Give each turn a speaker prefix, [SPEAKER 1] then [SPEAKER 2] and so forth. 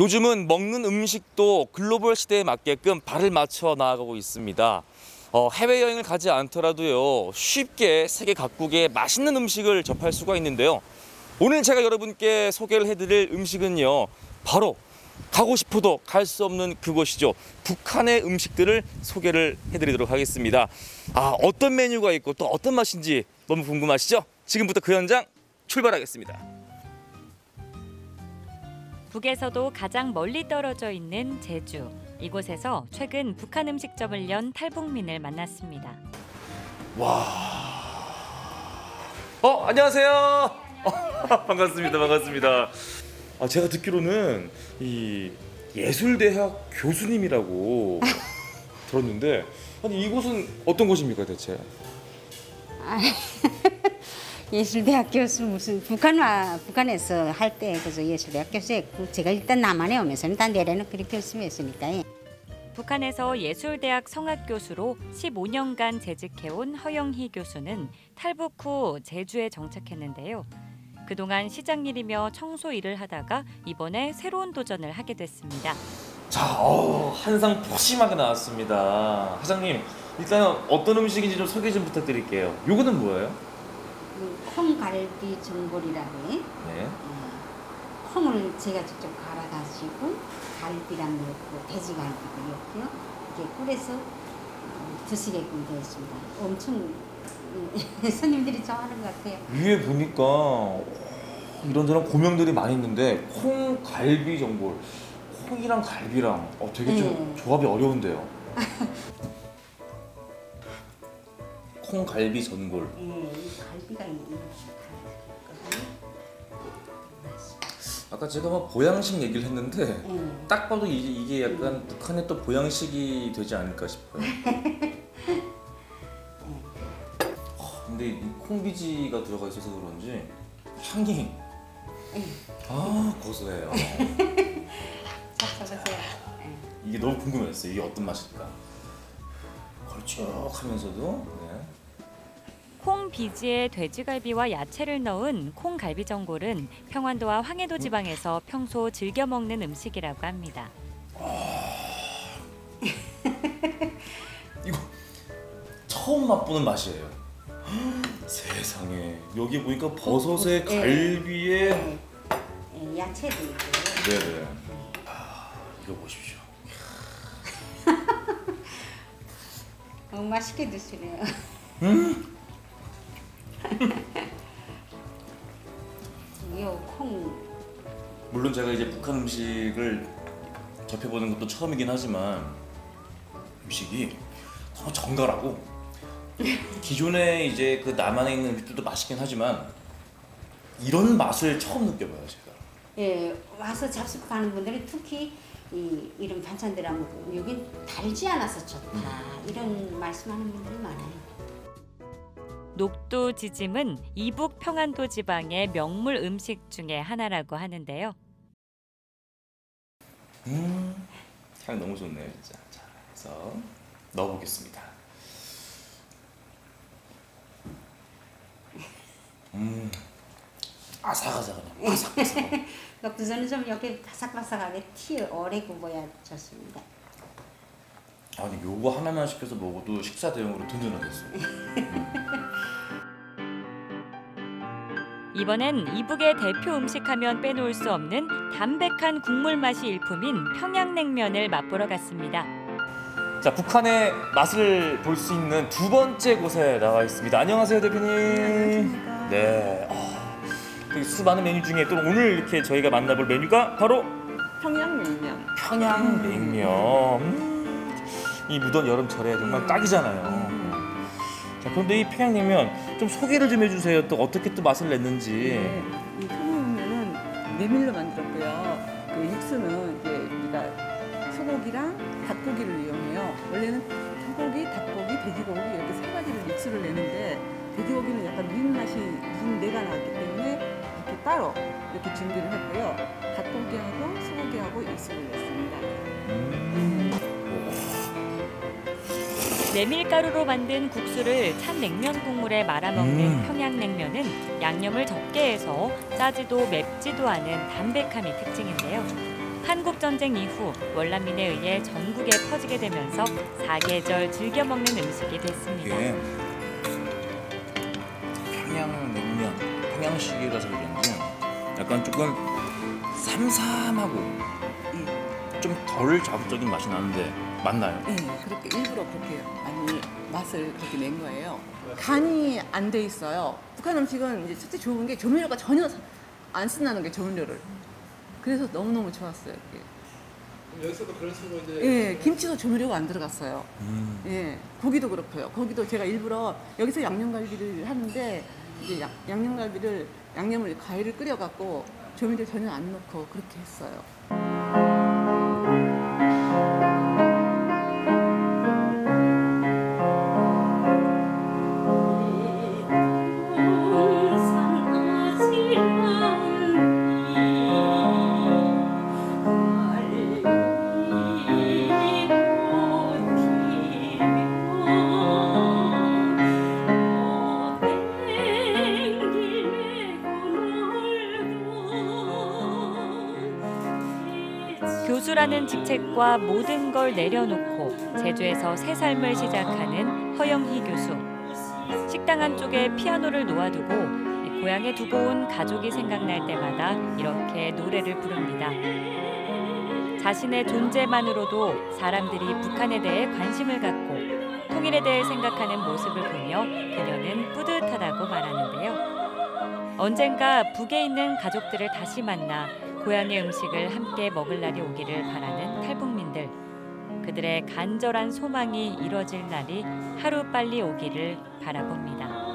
[SPEAKER 1] 요즘은 먹는 음식도 글로벌 시대에 맞게끔 발을 맞춰 나아가고 있습니다. 어, 해외여행을 가지 않더라도요, 쉽게 세계 각국의 맛있는 음식을 접할 수가 있는데요. 오늘 제가 여러분께 소개를 해드릴 음식은요, 바로 가고 싶어도 갈 수 없는 그곳이죠. 북한의 음식들을 소개를 해드리도록 하겠습니다. 아, 어떤 메뉴가 있고 또 어떤 맛인지 너무 궁금하시죠? 지금부터 그 현장 출발하겠습니다.
[SPEAKER 2] 북에서도 가장 멀리 떨어져 있는 제주. 이곳에서 최근 북한 음식점을 연 탈북민을 만났습니다.
[SPEAKER 1] 어 안녕하세요. 반갑습니다. 반갑습니다. 아 제가 듣기로는 이 예술대학 교수님이라고 들었는데 아니 이곳은 어떤 곳입니까 대체?
[SPEAKER 3] 예술대학 교수 무슨 북한 와 북한에서 할 때 그래서 예술대학 교수였고 제가 일단 남한에 오면서는 다 내려는 그리 교수였으니까 예.
[SPEAKER 2] 북한에서 예술대학 성악교수로 15년간 재직해온 허영희 교수는 탈북 후 제주에 정착했는데요. 그동안 시장 일이며 청소 일을 하다가 이번에 새로운 도전을 하게 됐습니다.
[SPEAKER 1] 자, 어, 한상 푸짐하게 나왔습니다. 사장님 일단 어떤 음식인지 좀 소개 좀 부탁드릴게요. 요거는 뭐예요?
[SPEAKER 3] 그 콩갈비 전골이라고 해.
[SPEAKER 1] 네.
[SPEAKER 3] 콩을 제가 직접 갈아가지고 갈비랑 넣고 돼지갈비도 넣고요. 이렇게 꿀에서 어, 드시게끔 되어 있습니다. 엄청 음, 손님들이 좋아하는 것 같아요.
[SPEAKER 1] 위에 보니까 이런저런 고명들이 많이 있는데 콩 갈비 전골 콩이랑 갈비랑 어, 되게 좀
[SPEAKER 3] 음.
[SPEAKER 1] 조합이 어려운데요. 콩 갈비 전골.
[SPEAKER 3] 예, 이 갈비가 있는
[SPEAKER 1] 아까 제가 막 보양식 얘기를 했는데
[SPEAKER 3] 예.
[SPEAKER 1] 딱 봐도 이게, 이게 약간 북한의 또 보양식이 되지 않을까 싶어요. 어, 근데 이 콩비지가 들어가 있어서 그런지 향이 아 고소해요.
[SPEAKER 3] 잡숴보세요. 예.
[SPEAKER 1] 이게 너무 궁금했어요. 이게 어떤 맛일까? 걸쭉하면서도 네.
[SPEAKER 2] 콩 비지에 돼지갈비와 야채를 넣은 콩갈비 전골은 평안도와 황해도 지방에서 평소 즐겨 먹는 음식이라고 합니다.
[SPEAKER 1] 이거 처음 맛보는 맛이에요. 세상에 여기 보니까 버섯에
[SPEAKER 3] 예.
[SPEAKER 1] 갈비에
[SPEAKER 3] 예. 예, 야채도 있고요.
[SPEAKER 1] 네네. 아, 이거 보십시오.
[SPEAKER 3] 어, 맛있게 드시네요. 요
[SPEAKER 1] 물론 제가 이제 북한 음식을 접해보는 것도 처음이긴 하지만 음식이 너무 정갈하고 기존에 이제 그 남한에 있는 음식들도 맛있긴 하지만 이런 맛을 처음 느껴봐요 제가.
[SPEAKER 3] 예, 와서 잡수가는 분들이 특히 이, 이런 반찬들하고 여긴 달지 않아서 좋다 이런 말씀하는 분들이 많아요.
[SPEAKER 2] 녹두 지짐은 이북 평안도 지방의 명물 음식 중에 하나라고 하는데요.
[SPEAKER 1] 음, 향 너무 좋네요 진짜. 자, 해서 넣어보겠습니다. 음, 아삭아삭하네. 아삭아삭.
[SPEAKER 3] 녹두전은 좀 이렇게 바삭바삭하게 티 오래 구워야 좋습니다.
[SPEAKER 1] 아니 요거 하나만 시켜서 먹어도 식사 대용으로 든든하겠어요.
[SPEAKER 2] 이번엔 이북의 대표 음식하면 빼놓을 수 없는 담백한 국물 맛이 일품인 평양냉면을 맛보러 갔습니다.
[SPEAKER 1] 자 북한의 맛을 볼 수 있는 두 번째 곳에 나와 있습니다. 안녕하세요 대표님.
[SPEAKER 4] 안녕하십니까.
[SPEAKER 1] 네. 아, 되게 수많은 메뉴 중에 또 오늘 이렇게 저희가 만나볼 메뉴가 바로
[SPEAKER 4] 평양냉면.
[SPEAKER 1] 평양냉면. 음, 이 무더운 여름철에 정말 딱이잖아요. 자 그런데 이 평양냉면 좀 소개를 좀 해주세요. 또 어떻게 또 맛을 냈는지.
[SPEAKER 4] 네, 이 평양냉면은 메밀로 만들었고요. 그 육수는 이제 우리가 소고기랑 닭고기를 이용해요. 원래는 소고기, 닭고기, 돼지고기 이렇게 세 가지를 육수를 내는데 돼지고기는 약간 민 맛이 민 내가 나기 때문에 이렇게 따로 이렇게 준비를 했고요. 닭고기하고 소고기하고 육수를 냈습니다.
[SPEAKER 2] 메밀가루로 만든 국수를 찬 냉면 국물에 말아 먹는
[SPEAKER 1] 음.
[SPEAKER 2] 평양냉면은 양념을 적게 해서 짜지도 맵지도 않은 담백함이 특징인데요. 한국 전쟁 이후 월남민에 의해 전국에 퍼지게 되면서 사계절 즐겨 먹는 음식이 됐습니다.
[SPEAKER 1] 이게 평양 냉면, 평양식이라서 그런지 약간 조금 삼삼하고 좀 덜 자극적인 맛이 나는데 맞나요?
[SPEAKER 4] 예, 그렇게 일부러 그렇게 많이 맛을 그렇게 낸 거예요. 간이 안 돼 있어요. 북한 음식은 이제 첫째 좋은 게 조미료가 전혀 안 쓴다는 게 조미료를. 그래서 너무너무 좋았어요. 이게.
[SPEAKER 5] 여기서도 그런 식으로 이제
[SPEAKER 4] 예, 김치도 조미료가 안 들어갔어요.
[SPEAKER 1] 음.
[SPEAKER 4] 예, 고기도 그렇고요. 고기도 제가 일부러 여기서 양념갈비를 하는데 이제 양, 양념갈비를 양념을 과일을 끓여갖고 조미료 전혀 안 넣고 그렇게 했어요.
[SPEAKER 2] 교수라는 직책과 모든 걸 내려놓고 제주에서 새 삶을 시작하는 허영희 교수. 식당 한쪽에 피아노를 놓아두고 고향에 두고 온 가족이 생각날 때마다 이렇게 노래를 부릅니다. 자신의 존재만으로도 사람들이 북한에 대해 관심을 갖고 통일에 대해 생각하는 모습을 보며 그녀는 뿌듯하다고 말하는데요. 언젠가 북에 있는 가족들을 다시 만나 고향의 음식을 함께 먹을 날이 오기를 바라는 탈북민들. 그들의 간절한 소망이 이뤄질 날이 하루 빨리 오기를 바라봅니다.